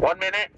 One minute.